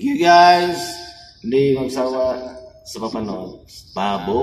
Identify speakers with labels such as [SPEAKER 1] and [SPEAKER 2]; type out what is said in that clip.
[SPEAKER 1] Thank you guys. Hindi magsawa sa papanood. Babo.